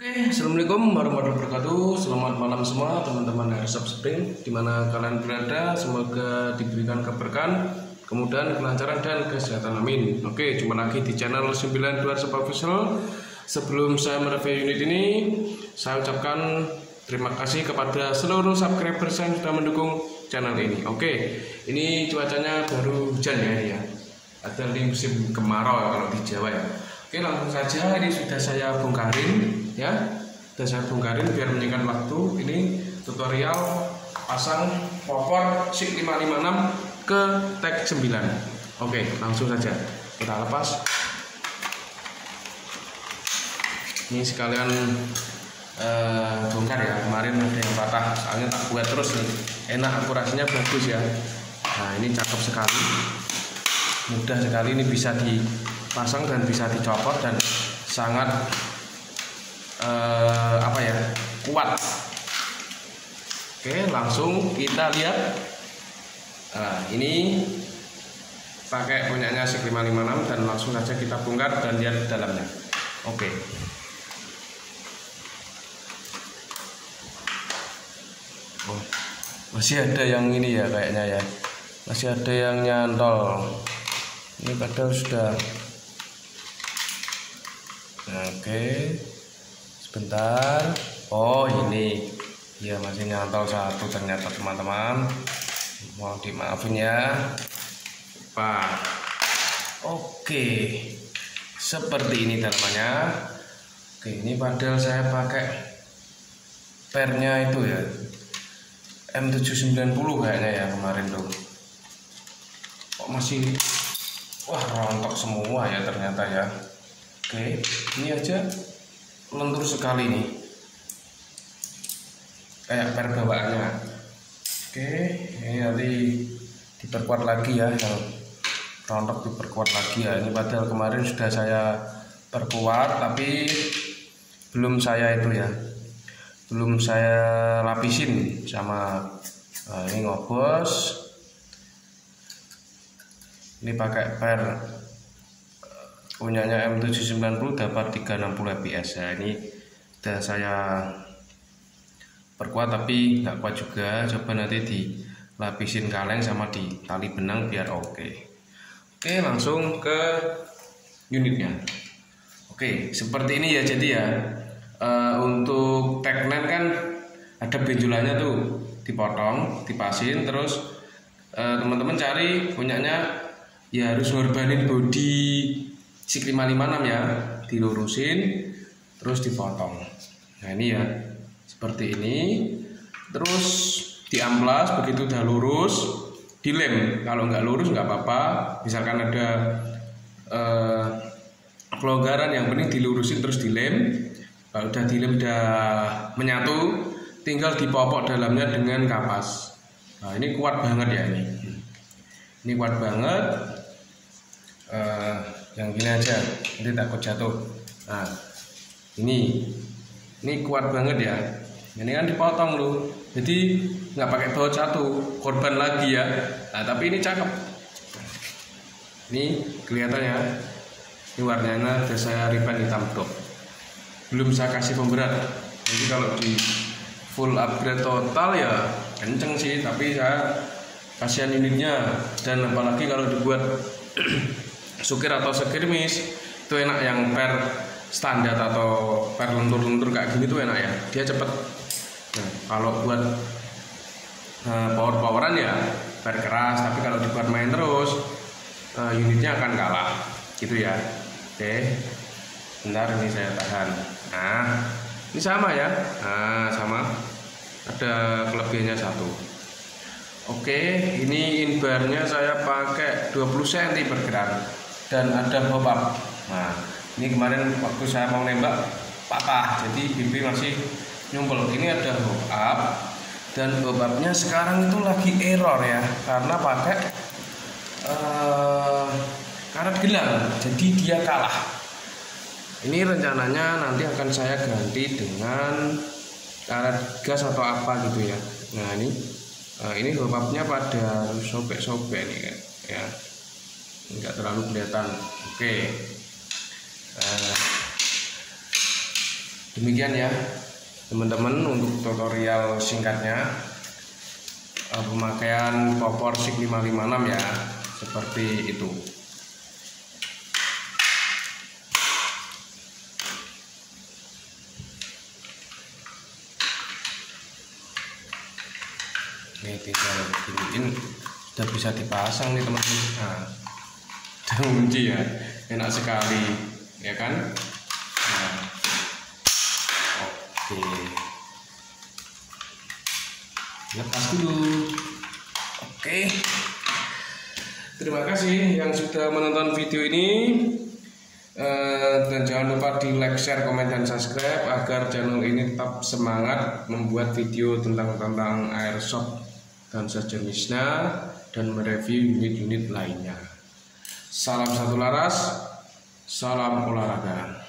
Oke, assalamualaikum warahmatullahi wabarakatuh. Selamat malam semua teman-teman Airsop Spring, di mana kalian berada. Semoga diberikan keberkahan, kemudahan, kelancaran dan kesehatan. Amin. Oke, jumpa lagi di channel 92 Airsop Official. Sebelum saya mereview unit ini, saya ucapkan terima kasih kepada seluruh subscriber yang sudah mendukung channel ini. Oke, ini cuacanya baru hujan ya, ini ya. Ada di musim kemarau kalau di Jawa ya. Oke langsung saja. Ini sudah saya bongkarin ya. Sudah saya bongkarin biar menyingkat waktu. Ini tutorial pasang popor SIG 556 ke tag 9 Oke langsung saja. Kita lepas. Ini sekalian eh, bongkar ya. Kemarin ada yang patah soalnya tak buat terus nih. Enak akurasinya bagus ya. Nah ini cakep sekali. Mudah sekali ini bisa dipasang dan bisa dicopot dan sangat eh, apa ya kuat. Oke langsung kita lihat. Nah, ini pakai punyanya SIG 556 dan langsung saja kita bongkar dan lihat dalamnya. Oke. Oh, masih ada yang ini ya kayaknya ya. Masih ada yang nyantol. Ini padahal sudah oke sebentar. Oh ini. Ya masih nyantol satu ternyata teman-teman. Mau dimaafin ya. Pak oke seperti ini dalamannya. Oke ini padahal saya pakai pernya itu ya. M790 kayaknya ya kemarin tuh. Kok masih wah rontok semua ya ternyata ya oke ini aja lentur sekali nih. Kayak per bawaannya oke ini nanti diperkuat lagi ya. Yang rontok diperkuat lagi ya. Ini padahal kemarin sudah saya perkuat tapi belum saya itu ya. Belum saya lapisin sama nah, ini ngobos. Ini pakai per punyanya M790 dapat 360 fps ya ini sudah saya perkuat tapi nggak kuat juga. Coba nanti dilapisin kaleng sama di tali benang biar oke. Oke langsung ke unitnya. Oke seperti ini ya jadi ya uh, untuk tagline kan ada benjolannya tuh dipotong dipasin terus teman-teman uh, cari punyanya ya harus ngorbanin body SIG 556 ya dilurusin terus dipotong. Nah ini ya seperti ini. Terus diamplas begitu udah lurus dilem kalau nggak lurus nggak apa-apa. Misalkan ada uh, kelonggaran yang penting dilurusin terus dilem kalau udah dilem udah menyatu tinggal dipopok dalamnya dengan kapas. Nah ini kuat banget ya ini. Ini kuat banget. Uh, yang gini aja nanti takut jatuh. Nah ini ini kuat banget ya. Ini kan dipotong loh. Jadi nggak pakai baut satu korban lagi ya. Nah tapi ini cakep. Ini kelihatannya ini warnanya udah saya ribbon hitam top. Belum saya kasih pemberat. Jadi kalau di full upgrade total ya kenceng sih. Tapi saya kasihan unitnya. Dan apalagi kalau dibuat sukir atau sekirmis itu enak yang per standar atau per lentur-lentur kayak gini tuh enak ya. Dia cepet. Nah, kalau buat uh, power-poweran ya per keras tapi kalau dibuat main terus uh, unitnya akan kalah. Gitu ya. Oke. Bentar ini saya tahan. Nah ini sama ya. Nah sama. Ada kelebihannya satu. Oke ini inbarnya saya pakai 20 cm pergerak dan ada up nah ini kemarin waktu saya mau nembak patah jadi bibi masih nyumpel ini ada up dan hop upnya sekarang itu lagi error ya karena pakai uh, karet gelang. Jadi dia kalah. Ini rencananya nanti akan saya ganti dengan karet gas atau apa gitu ya. Nah ini uh, ini hop upnya pada sobek-sobek nih kan ya enggak terlalu kelihatan. Oke. Uh, demikian ya teman-teman untuk tutorial singkatnya. Uh, pemakaian popor SIG 556 ya seperti itu. Ini tinggal giniin sudah bisa dipasang nih teman-teman. Nah kunci ya? Enak sekali ya kan? Nah oke. Lepas dulu. Oke. Terima kasih yang sudah menonton video ini. Eh, dan jangan lupa di like, share, komen, dan subscribe agar channel ini tetap semangat membuat video tentang tentang airsoft dan sejenisnya dan mereview unit-unit lainnya. Salam satu laras, salam olahraga.